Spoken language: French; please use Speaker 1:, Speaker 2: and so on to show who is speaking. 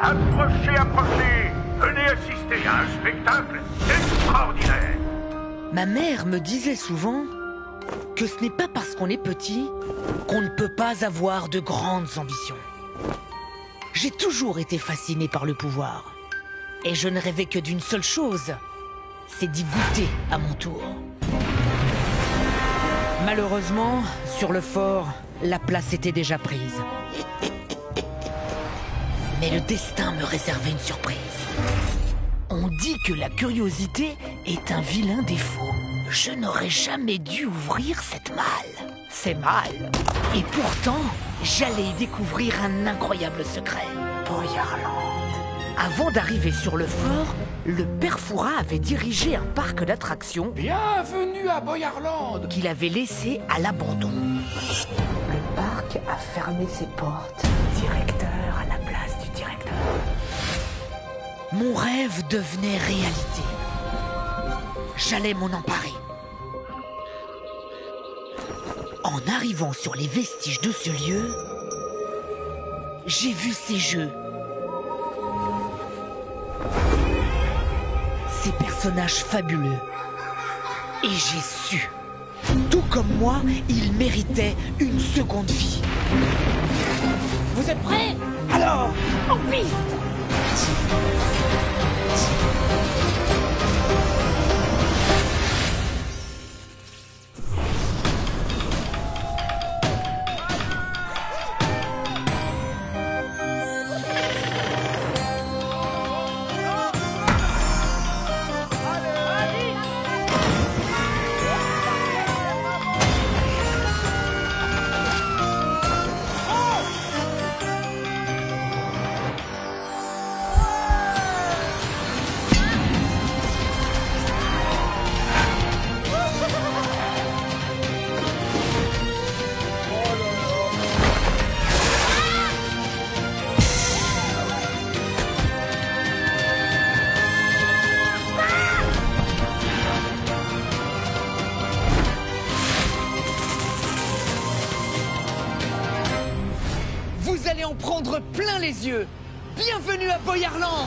Speaker 1: Approchez, approchez Venez assister à un spectacle extraordinaire
Speaker 2: Ma mère me disait souvent que ce n'est pas parce qu'on est petit qu'on ne peut pas avoir de grandes ambitions. J'ai toujours été fasciné par le pouvoir. Et je ne rêvais que d'une seule chose, c'est d'y goûter à mon tour. Malheureusement, sur le fort, la place était déjà prise. Mais le destin me réservait une surprise. On dit que la curiosité est un vilain défaut. Je n'aurais jamais dû ouvrir cette malle. C'est mal. Et pourtant, j'allais y découvrir un incroyable secret. Boyarland. Avant d'arriver sur le fort, le père Fouras avait dirigé un parc d'attractions
Speaker 3: Bienvenue à Boyarland
Speaker 2: qu'il avait laissé à l'abandon. Le parc a fermé ses portes. Directeur Mon rêve devenait réalité. J'allais m'en emparer. En arrivant sur les vestiges de ce lieu, j'ai vu ces jeux. Ces personnages fabuleux. Et j'ai su. Tout comme moi, ils méritaient une seconde vie. Vous êtes prêts? Alors, en piste Vous en prendre plein les yeux. Bienvenue à Boyarland